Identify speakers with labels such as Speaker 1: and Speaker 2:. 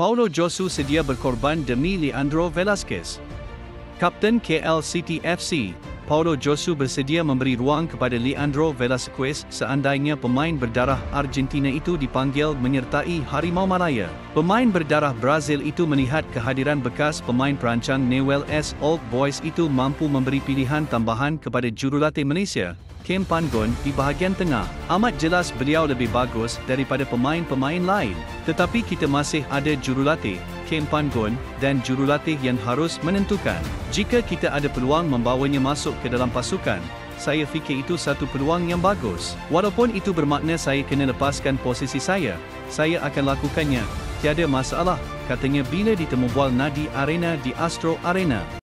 Speaker 1: Paulo Josu sedia berkorban demi Leandro Velasquez. Kapten KL City FC, Paulo Josu bersedia memberi ruang kepada Leandro Velasquez seandainya pemain berdarah Argentina itu dipanggil menyertai Harimau Malaya. Pemain berdarah Brazil itu melihat kehadiran bekas pemain perancang S. Old Boys itu mampu memberi pilihan tambahan kepada jurulatih Malaysia, Kem Pangon di bahagian tengah. Amat jelas beliau lebih bagus daripada pemain-pemain lain. Tetapi kita masih ada jurulatih, Kem Pangon, dan jurulatih yang harus menentukan. Jika kita ada peluang membawanya masuk ke dalam pasukan, saya fikir itu satu peluang yang bagus. Walaupun itu bermakna saya kena lepaskan posisi saya, saya akan lakukannya. Tiada masalah, katanya bila ditemu bual Nadi Arena di Astro Arena.